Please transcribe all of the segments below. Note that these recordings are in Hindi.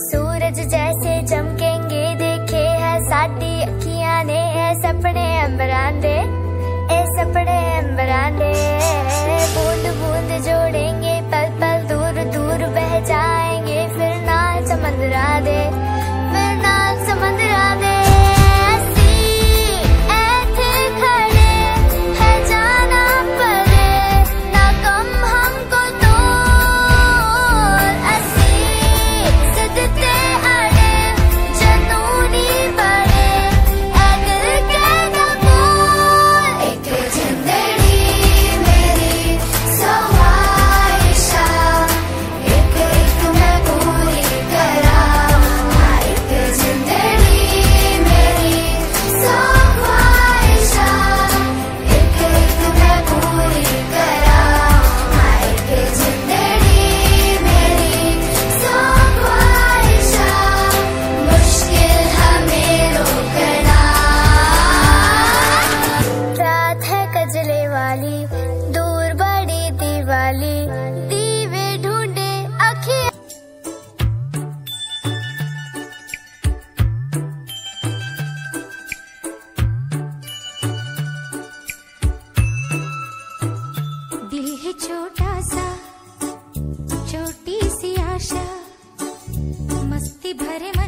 सूरज जैसे चमकेंगे, देखे है साडी अखियाँ ने है सपने अंबरां दे, ऐ सपने अंबरां दे। बूंद बूंद जोड़ेंगे वाली दूर बड़ी दिवाली, दीवे ढूंढे अखियाँ। दिल है छोटा सा, छोटी सी आशा, मस्ती भरे मन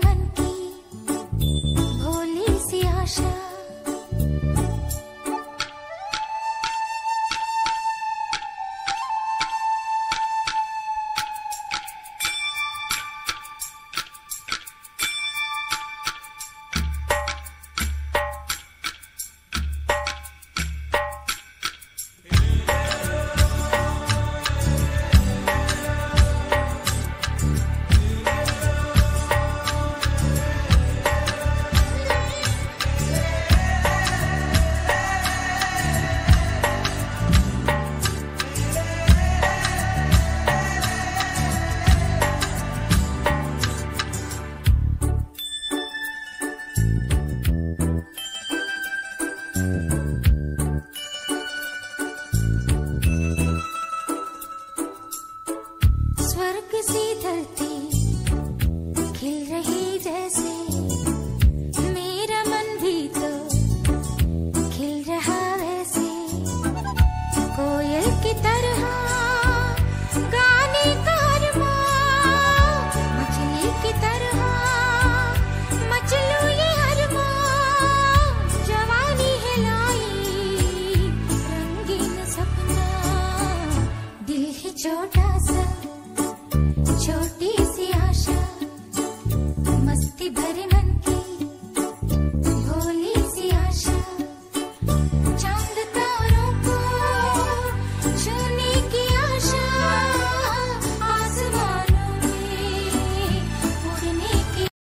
Mm-hmm. your time.